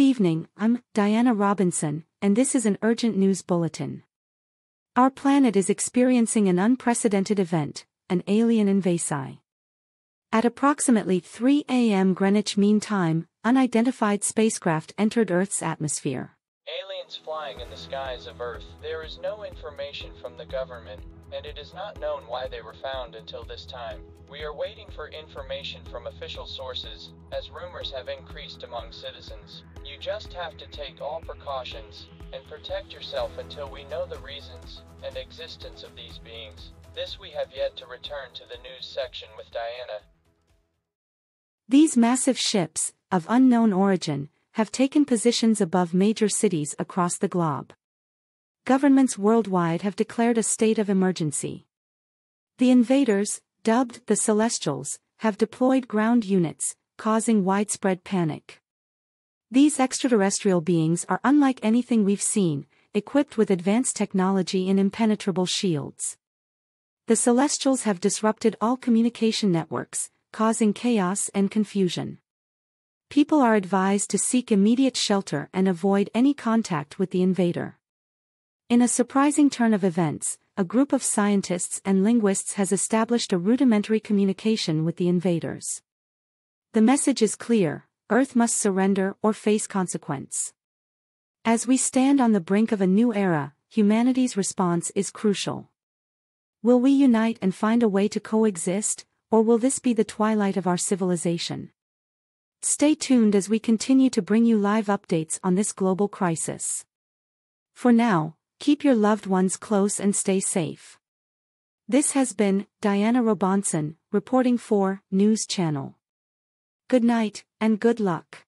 evening, I'm Diana Robinson, and this is an urgent news bulletin. Our planet is experiencing an unprecedented event, an alien invasi. At approximately 3 a.m. Greenwich Mean Time, unidentified spacecraft entered Earth's atmosphere. Aliens flying in the skies of Earth. There is no information from the government, and it is not known why they were found until this time. We are waiting for information from official sources, as rumors have increased among citizens. You just have to take all precautions and protect yourself until we know the reasons and existence of these beings. This we have yet to return to the news section with Diana. These massive ships, of unknown origin, have taken positions above major cities across the globe. Governments worldwide have declared a state of emergency. The invaders, dubbed the Celestials, have deployed ground units, causing widespread panic. These extraterrestrial beings are unlike anything we've seen, equipped with advanced technology and impenetrable shields. The Celestials have disrupted all communication networks, causing chaos and confusion people are advised to seek immediate shelter and avoid any contact with the invader. In a surprising turn of events, a group of scientists and linguists has established a rudimentary communication with the invaders. The message is clear, Earth must surrender or face consequence. As we stand on the brink of a new era, humanity's response is crucial. Will we unite and find a way to coexist, or will this be the twilight of our civilization? Stay tuned as we continue to bring you live updates on this global crisis. For now, keep your loved ones close and stay safe. This has been Diana Robinson, reporting for News Channel. Good night, and good luck.